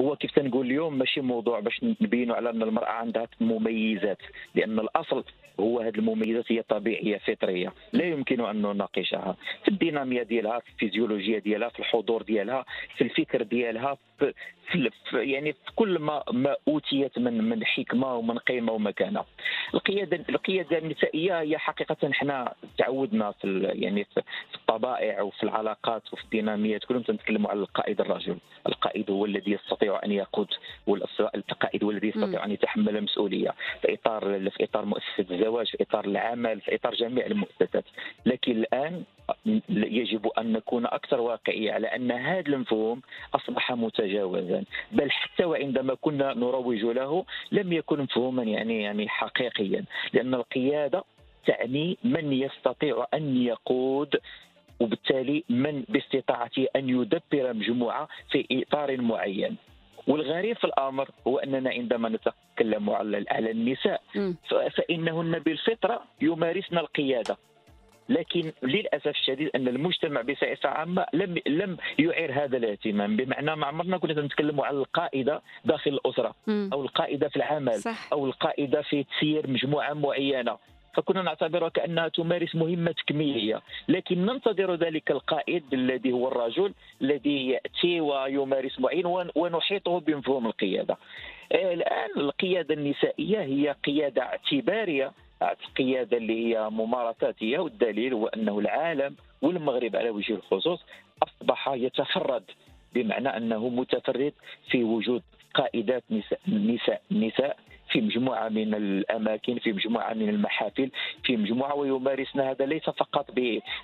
هو كيف تنقول اليوم ماشي موضوع باش نبينوا على أن المرأة عندها مميزات لأن الأصل هو هذه المميزات هي طبيعية فطرية لا يمكن أن نناقشها. في الديناميه ديالها في الفيزيولوجيا ديالها في الحضور ديالها في الفكر ديالها في, يعني في كل ما ما أوتيت من من حكمة ومن قيمة ومكانة. القياده القيادة النسائية هي حقيقة إحنا تعودنا في يعني في الطبائع وفي العلاقات وفي الديناميات كلهم تنتكلموا على القائد الرجل. القائد هو الذي يستطيع أن يقود والقائد هو الذي يستطيع أن يتحمل المسؤولية. في إطار في إطار مؤسسة الزواج في إطار العمل في إطار جميع المؤسسات. لكن الآن يجب أن نكون أكثر واقعية على أن هذا المفهوم أصبح متجاوزا. بل حتى وعندما كنا نروج له لم يكن مفهوما يعني يعني حقيقيا. لأن القيادة تعني من يستطيع أن يقود وبالتالي من باستطاعته أن يدبر مجموعة في إطار معين. والغريب في الأمر هو أننا عندما نتكلم على النساء فإنهن بالفطرة يمارسن القيادة. لكن للأسف الشديد أن المجتمع بصفة عامة لم لم يعير هذا الاهتمام. بمعنى ما عمرنا كنا نتكلموا على القائده داخل الأسرة أو القائده في العمل صح. أو القائده في تسيير مجموعة معينة. فكنا نعتبرها كأنها تمارس مهمة تكميليه لكن ننتظر ذلك القائد الذي هو الرجل الذي يأتي ويمارس معين ونحيطه بمفهوم القيادة. الآن القيادة النسائية هي قيادة اعتبارية القياده اللي هي ممارساتيه والدليل هو أنه العالم والمغرب على وجه الخصوص أصبح يتفرد بمعنى أنه متفرد في وجود قائدات نساء نساء نساء في مجموعة من الأماكن في مجموعة من المحافل في مجموعة ويمارسن هذا ليس فقط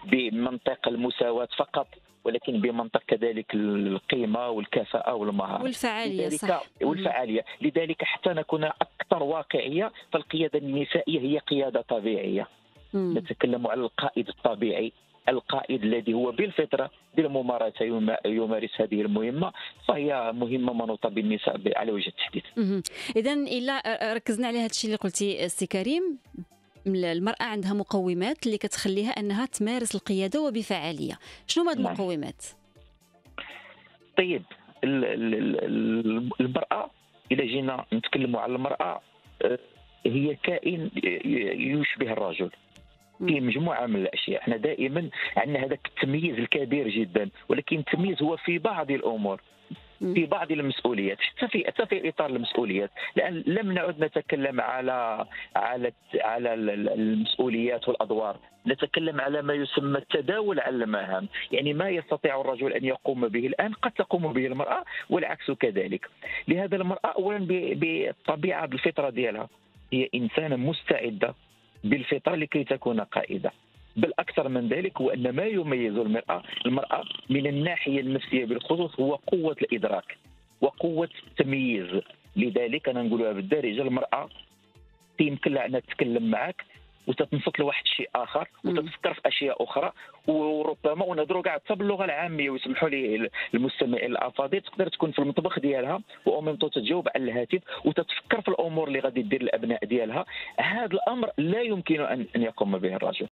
بمنطق المساواة فقط ولكن بمنطق كذلك القيمة والكفاءة والمهارة. والفعالية صح. والفعالية. لذلك حتى نكون أكثر واقعية فالقيادة النسائية هي قيادة طبيعية. نتكلم على القائد الطبيعي. القائد الذي هو بالفطرة بالممارسة يمارس هذه المهمة فهي مهمة منوطة بالنساء على وجه التحديد. اذا إلا ركزنا على هذا الشيء اللي قلتي سي كريم. المرأة عندها مقومات اللي كتخليها أنها تمارس القيادة وبفعالية. شنو هذه نعم. المقومات؟ طيب المرأة إذا جينا نتكلموا على المرأة هي كائن يشبه الرجل. في مجموعة من الأشياء. إحنا دائما عندنا هذاك التمييز الكبير جدا ولكن التمييز هو في بعض الأمور في بعض المسؤوليات. حتى في حتى في إطار المسؤوليات. لأن لم نعد نتكلم على على على المسؤوليات والأدوار. نتكلم على ما يسمى التداول على المهام. يعني ما يستطيع الرجل أن يقوم به الآن قد تقوم به المرأة والعكس كذلك. لهذا المرأة اولا بالطبيعه بالفطرة ديالها هي إنسانة مستعدة بالفطره لكي تكون قائدة. بل أكثر من ذلك هو أن ما يميز المرأة المرأة من الناحية النفسية بالخصوص هو قوة الإدراك وقوة التمييز. لذلك أنا نقولها بالدارجة المرأة يمكن لها انها تتكلم معك وتتنصت لواحد الشيء آخر وتتفكر في أشياء أخرى. وربما ونهضروا كاع حتى باللغة العامية ويسمحوا لي المستمعين الافاضل تقدر تكون في المطبخ ديالها ومنطو تجاوب على الهاتف وتتفكر في الأمور اللي غادي دير الأبناء ديالها. هذا الأمر لا يمكن أن يقوم به الرجل.